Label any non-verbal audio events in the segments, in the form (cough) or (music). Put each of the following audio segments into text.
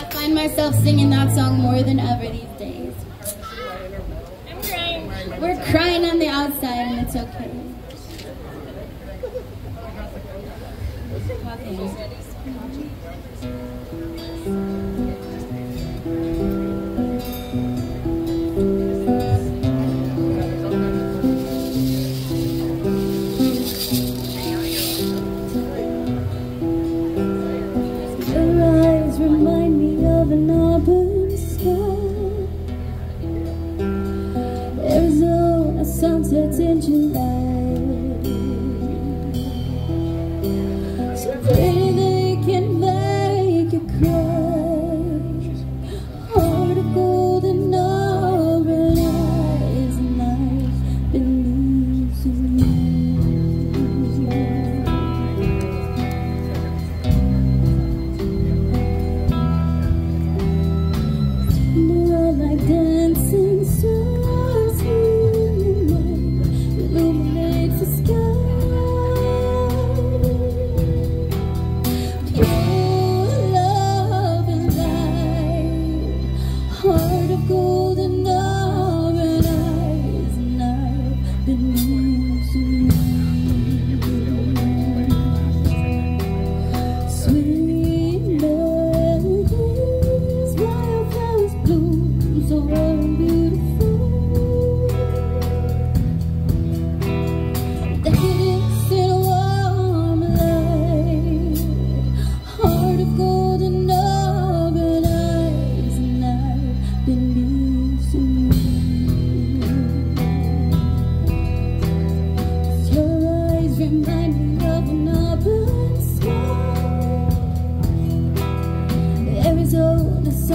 I find myself singing that song more than ever these days. I'm crying. We're crying on the outside and it's okay. Your eyes remind of an auburn sky. Arizona sunsets in July. Dancing stars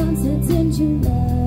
sunsets in July.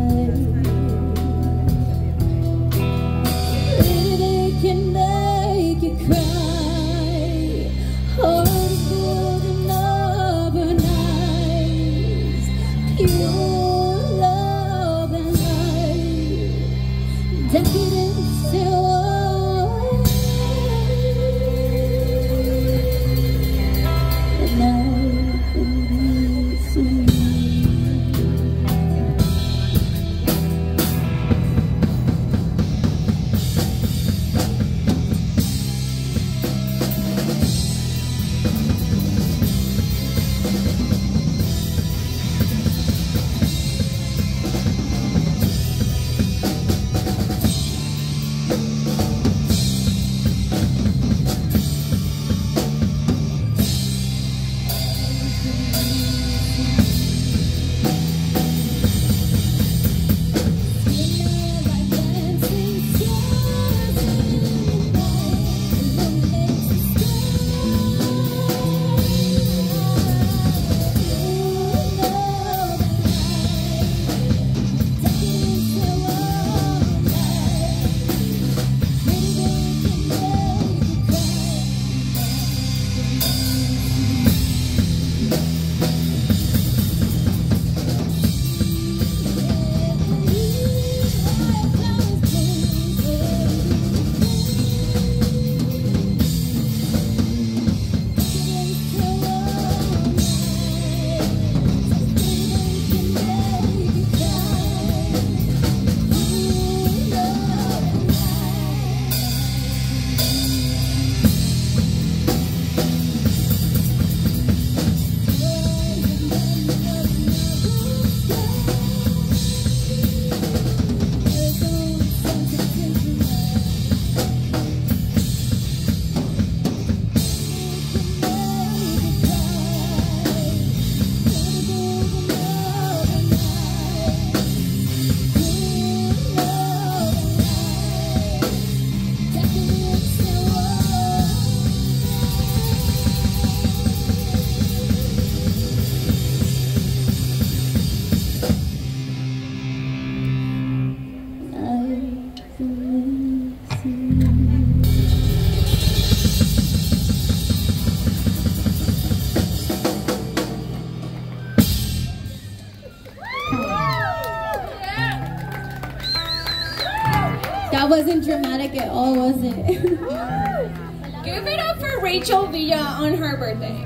That wasn't dramatic at all, was it? (laughs) Give it up for Rachel Villa on her birthday.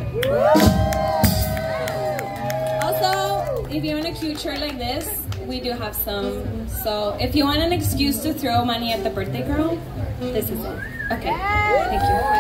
Also, if you want a cute shirt like this, we do have some. So if you want an excuse to throw money at the birthday girl, this is it. Okay, thank you.